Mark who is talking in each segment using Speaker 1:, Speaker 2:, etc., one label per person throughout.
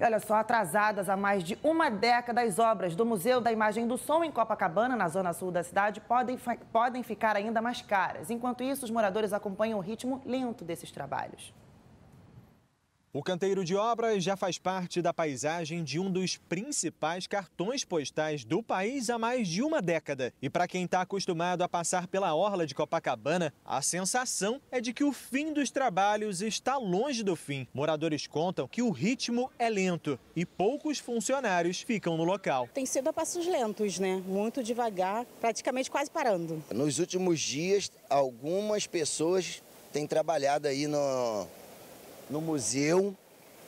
Speaker 1: E olha só, atrasadas há mais de uma década, as obras do Museu da Imagem do Som em Copacabana, na zona sul da cidade, podem, podem ficar ainda mais caras. Enquanto isso, os moradores acompanham o ritmo lento desses trabalhos.
Speaker 2: O canteiro de obras já faz parte da paisagem de um dos principais cartões postais do país há mais de uma década. E para quem está acostumado a passar pela orla de Copacabana, a sensação é de que o fim dos trabalhos está longe do fim. Moradores contam que o ritmo é lento e poucos funcionários ficam no local.
Speaker 3: Tem sido a passos lentos, né? Muito devagar, praticamente quase parando.
Speaker 4: Nos últimos dias, algumas pessoas têm trabalhado aí no no museu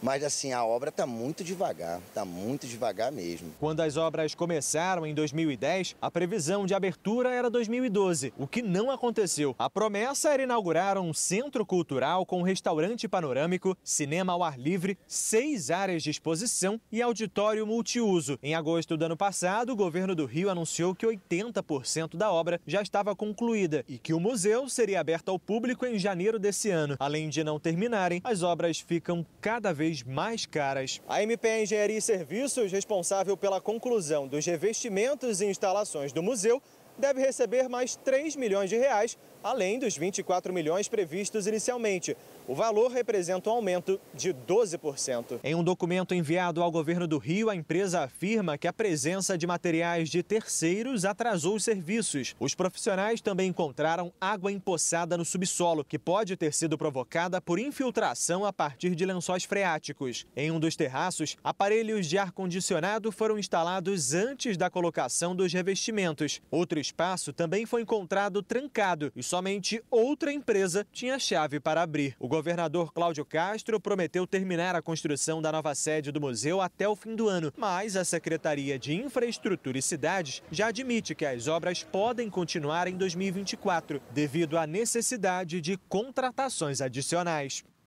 Speaker 4: mas assim, a obra está muito devagar, está muito devagar mesmo.
Speaker 2: Quando as obras começaram em 2010, a previsão de abertura era 2012, o que não aconteceu. A promessa era inaugurar um centro cultural com restaurante panorâmico, cinema ao ar livre, seis áreas de exposição e auditório multiuso. Em agosto do ano passado, o governo do Rio anunciou que 80% da obra já estava concluída e que o museu seria aberto ao público em janeiro desse ano. Além de não terminarem, as obras ficam cada vez vez mais caras. A MP Engenharia e Serviços, responsável pela conclusão dos revestimentos e instalações do museu, deve receber mais 3 milhões de reais, além dos 24 milhões previstos inicialmente. O valor representa um aumento de 12%. Em um documento enviado ao governo do Rio, a empresa afirma que a presença de materiais de terceiros atrasou os serviços. Os profissionais também encontraram água empoçada no subsolo, que pode ter sido provocada por infiltração a partir de lençóis freáticos. Em um dos terraços, aparelhos de ar-condicionado foram instalados antes da colocação dos revestimentos. Outro espaço também foi encontrado trancado e somente outra empresa tinha chave para abrir. O governador Cláudio Castro prometeu terminar a construção da nova sede do museu até o fim do ano, mas a Secretaria de Infraestrutura e Cidades já admite que as obras podem continuar em 2024, devido à necessidade de contratações adicionais.